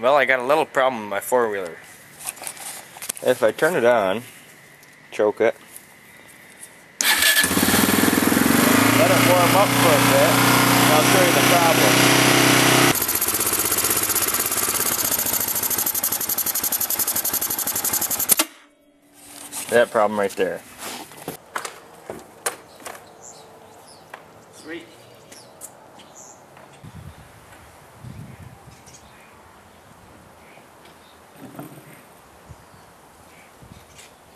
Well, I got a little problem with my four-wheeler. If I turn it on, choke it, let it warm up for a bit, and I'll show you the problem. That problem right there. Sweet.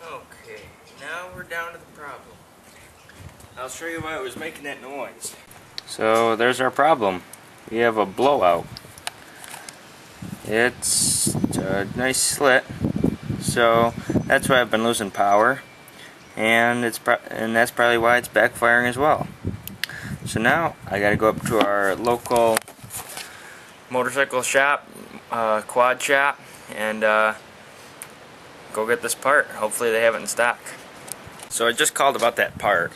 Okay, now we're down to the problem. I'll show you why it was making that noise. So there's our problem. We have a blowout. It's a nice slit, so that's why I've been losing power, and it's and that's probably why it's backfiring as well. So now I got to go up to our local motorcycle shop, uh, quad shop, and uh, go get this part. Hopefully they have it in stock. So I just called about that part,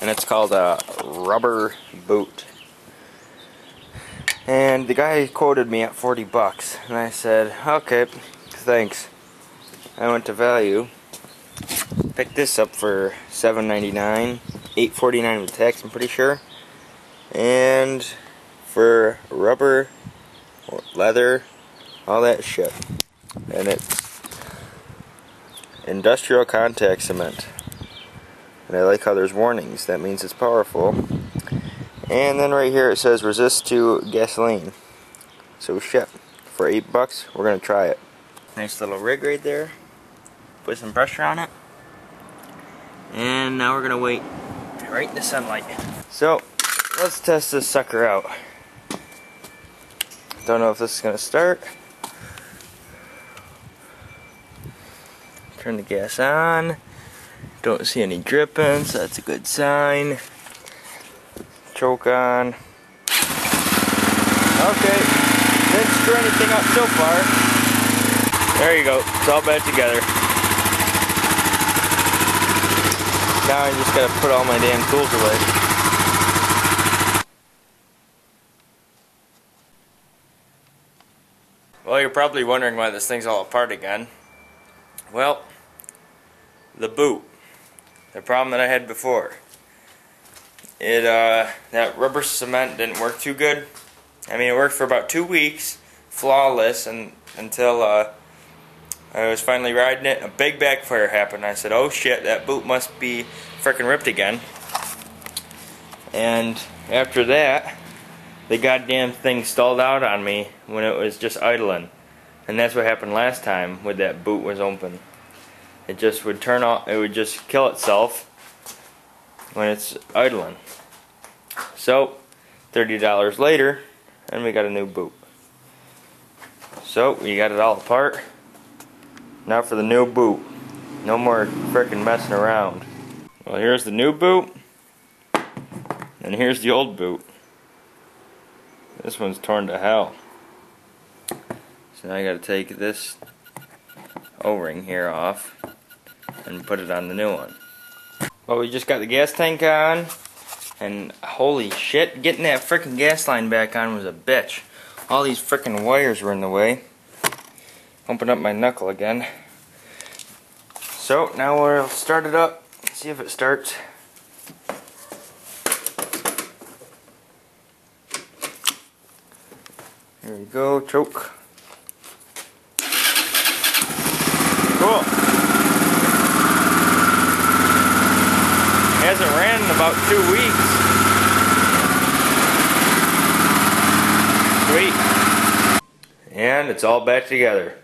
and it's called a rubber boot. And the guy quoted me at 40 bucks, and I said, okay, thanks. I went to value, picked this up for 7.99, 8.49 with tax, I'm pretty sure, and for rubber, leather, all that shit, and it's industrial contact cement. And I like how there's warnings. That means it's powerful. And then right here it says resist to gasoline. So shit. For eight bucks, we're gonna try it. Nice little rig right there. Put some pressure on it. And now we're gonna wait right in the sunlight. So let's test this sucker out. Don't know if this is gonna start. Turn the gas on. Don't see any dripping, so that's a good sign. Choke on. Okay, didn't screw anything up so far. There you go, it's all back together. Now I just gotta put all my damn tools away. Well, you're probably wondering why this thing's all apart again. Well, the boot. The problem that I had before. It uh, that rubber cement didn't work too good. I mean, it worked for about two weeks, flawless, and until uh, I was finally riding it. A big backfire happened. I said, "Oh shit, that boot must be freaking ripped again." And after that, the goddamn thing stalled out on me when it was just idling. And that's what happened last time when that boot was open it just would turn off, it would just kill itself when it's idling. So, $30 later, and we got a new boot. So, we got it all apart. Now for the new boot. No more freaking messing around. Well, here's the new boot. And here's the old boot. This one's torn to hell. So now I gotta take this O-ring here off and put it on the new one. Well, we just got the gas tank on, and holy shit, getting that freaking gas line back on was a bitch. All these freaking wires were in the way. Open up my knuckle again. So, now we'll start it up, see if it starts. There we go, choke. Cool. Hasn't ran in about two weeks. Sweet. And it's all back together.